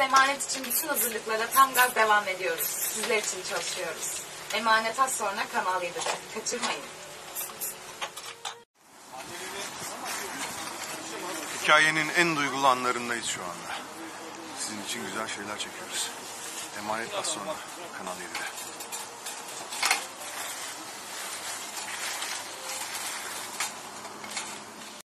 emanet için bütün hazırlıklara tam gaz devam ediyoruz. Sizler için çalışıyoruz. Emanet az sonra Kanal 7'de. Kaçırmayın. Hikayenin en duygulu anlarındayız şu anda. Sizin için güzel şeyler çekiyoruz. Emanet az sonra Kanal 7'de.